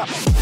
up.